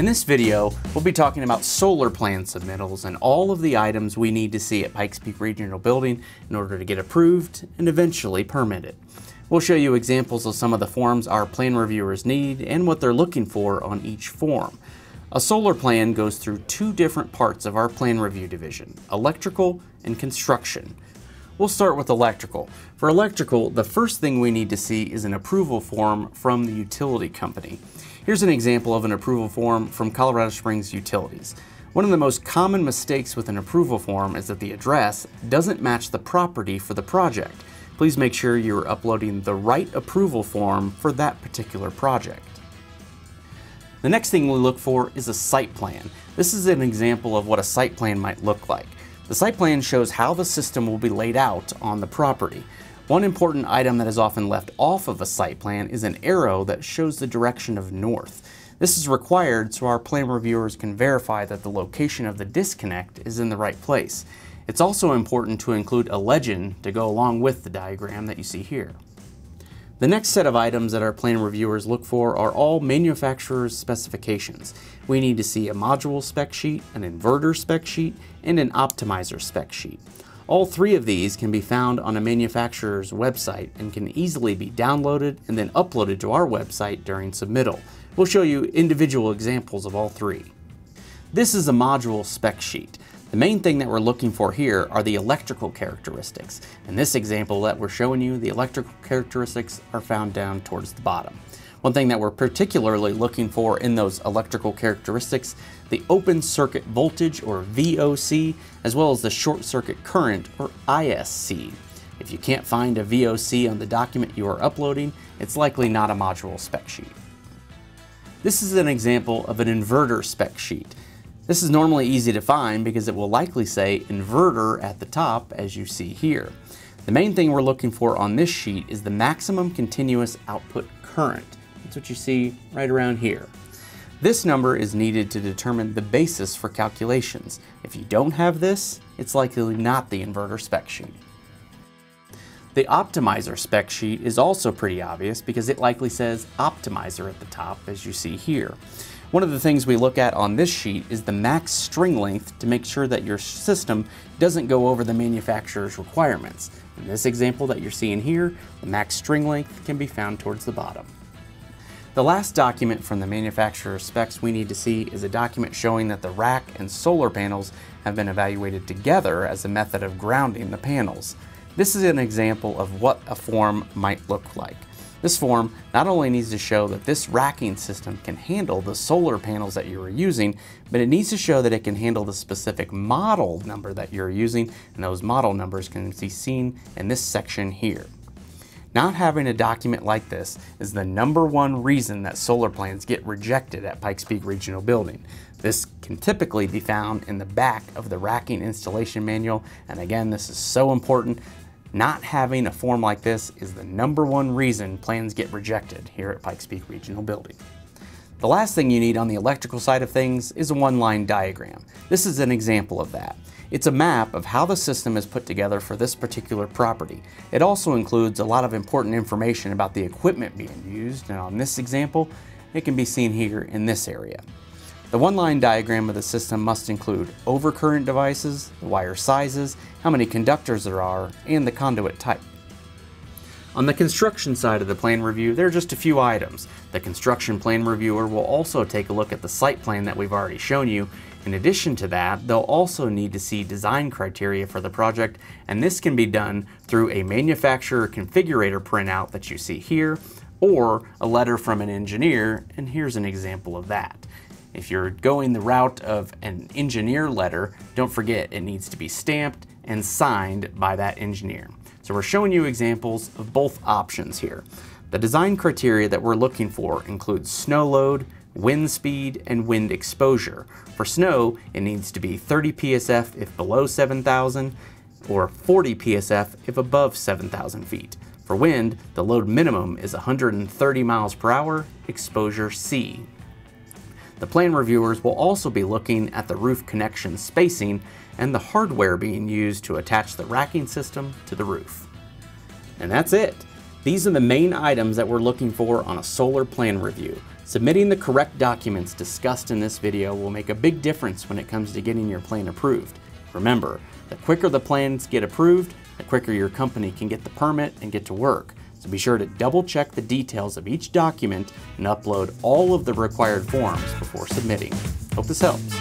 In this video, we'll be talking about solar plan submittals and all of the items we need to see at Pikes Peak Regional Building in order to get approved and eventually permitted. We'll show you examples of some of the forms our plan reviewers need and what they're looking for on each form. A solar plan goes through two different parts of our plan review division, electrical and construction. We'll start with electrical. For electrical, the first thing we need to see is an approval form from the utility company. Here's an example of an approval form from Colorado Springs Utilities. One of the most common mistakes with an approval form is that the address doesn't match the property for the project please make sure you're uploading the right approval form for that particular project. The next thing we look for is a site plan. This is an example of what a site plan might look like. The site plan shows how the system will be laid out on the property. One important item that is often left off of a site plan is an arrow that shows the direction of north. This is required so our plan reviewers can verify that the location of the disconnect is in the right place. It's also important to include a legend to go along with the diagram that you see here. The next set of items that our plan reviewers look for are all manufacturer's specifications. We need to see a module spec sheet, an inverter spec sheet, and an optimizer spec sheet. All three of these can be found on a manufacturer's website and can easily be downloaded and then uploaded to our website during submittal. We'll show you individual examples of all three. This is a module spec sheet. The main thing that we're looking for here are the electrical characteristics. In this example that we're showing you, the electrical characteristics are found down towards the bottom. One thing that we're particularly looking for in those electrical characteristics, the open circuit voltage or VOC, as well as the short circuit current or ISC. If you can't find a VOC on the document you are uploading, it's likely not a module spec sheet. This is an example of an inverter spec sheet. This is normally easy to find because it will likely say inverter at the top as you see here. The main thing we're looking for on this sheet is the maximum continuous output current. That's what you see right around here. This number is needed to determine the basis for calculations. If you don't have this, it's likely not the inverter spec sheet. The optimizer spec sheet is also pretty obvious because it likely says optimizer at the top as you see here. One of the things we look at on this sheet is the max string length to make sure that your system doesn't go over the manufacturer's requirements. In this example that you're seeing here, the max string length can be found towards the bottom. The last document from the manufacturer's specs we need to see is a document showing that the rack and solar panels have been evaluated together as a method of grounding the panels. This is an example of what a form might look like. This form not only needs to show that this racking system can handle the solar panels that you are using, but it needs to show that it can handle the specific model number that you're using, and those model numbers can be seen in this section here. Not having a document like this is the number one reason that solar plans get rejected at Pikes Peak Regional Building. This can typically be found in the back of the racking installation manual, and again, this is so important not having a form like this is the number one reason plans get rejected here at Pikes Peak Regional Building. The last thing you need on the electrical side of things is a one-line diagram. This is an example of that. It's a map of how the system is put together for this particular property. It also includes a lot of important information about the equipment being used, and on this example, it can be seen here in this area. The one-line diagram of the system must include overcurrent devices, the wire sizes, how many conductors there are, and the conduit type. On the construction side of the plan review, there are just a few items. The construction plan reviewer will also take a look at the site plan that we've already shown you. In addition to that, they'll also need to see design criteria for the project, and this can be done through a manufacturer configurator printout that you see here, or a letter from an engineer, and here's an example of that. If you're going the route of an engineer letter, don't forget it needs to be stamped and signed by that engineer. So we're showing you examples of both options here. The design criteria that we're looking for includes snow load, wind speed, and wind exposure. For snow, it needs to be 30 psf if below 7,000 or 40 psf if above 7,000 feet. For wind, the load minimum is 130 miles per hour, exposure C. The plan reviewers will also be looking at the roof connection spacing and the hardware being used to attach the racking system to the roof. And that's it. These are the main items that we're looking for on a solar plan review. Submitting the correct documents discussed in this video will make a big difference when it comes to getting your plan approved. Remember, the quicker the plans get approved, the quicker your company can get the permit and get to work. So be sure to double check the details of each document and upload all of the required forms before submitting. Hope this helps.